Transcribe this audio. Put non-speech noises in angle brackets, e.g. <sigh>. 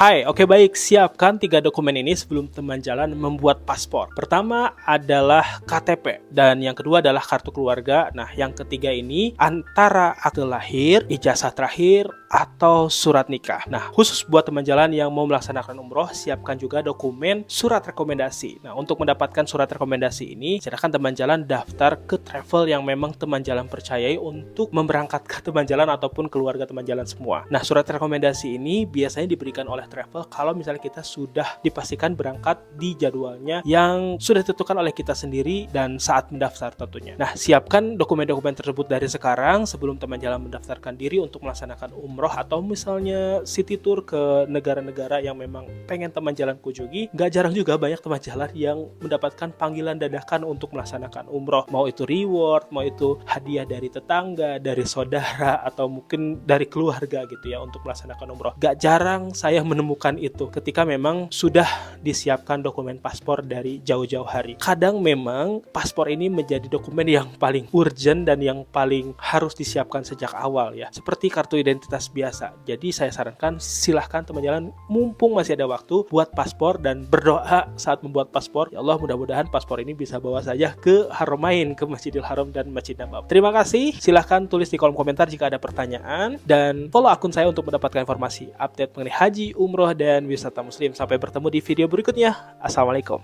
Hai, oke baik, siapkan tiga dokumen ini sebelum teman jalan membuat paspor. Pertama adalah KTP, dan yang kedua adalah kartu keluarga. Nah, yang ketiga ini antara akte lahir, ijazah terakhir, atau surat nikah. Nah, khusus buat teman jalan yang mau melaksanakan umroh, siapkan juga dokumen surat rekomendasi. Nah, untuk mendapatkan surat rekomendasi ini, silakan teman jalan daftar ke travel yang memang teman jalan percayai untuk memberangkatkan <laughs> teman jalan ataupun keluarga teman jalan semua. Nah, surat rekomendasi ini biasanya diberikan oleh travel kalau misalnya kita sudah dipastikan berangkat di jadwalnya yang sudah ditentukan oleh kita sendiri dan saat mendaftar tentunya. Nah, siapkan dokumen-dokumen tersebut dari sekarang sebelum teman jalan mendaftarkan diri untuk melaksanakan umroh umroh atau misalnya city tour ke negara-negara yang memang pengen teman jalan kunjungi, nggak jarang juga banyak teman jalan yang mendapatkan panggilan dadakan untuk melaksanakan umroh. Mau itu reward, mau itu hadiah dari tetangga, dari saudara, atau mungkin dari keluarga gitu ya untuk melaksanakan umroh. Gak jarang saya menemukan itu ketika memang sudah disiapkan dokumen paspor dari jauh-jauh hari. Kadang memang paspor ini menjadi dokumen yang paling urgent dan yang paling harus disiapkan sejak awal ya. Seperti kartu identitas biasa. Jadi saya sarankan silahkan teman jalan mumpung masih ada waktu buat paspor dan berdoa saat membuat paspor. Ya Allah mudah-mudahan paspor ini bisa bawa saja ke Haramain, ke Masjidil Haram dan Masjid Nabawi. Terima kasih. Silahkan tulis di kolom komentar jika ada pertanyaan dan follow akun saya untuk mendapatkan informasi update mengenai haji, umroh dan wisata muslim. Sampai bertemu di video berikutnya. Assalamualaikum.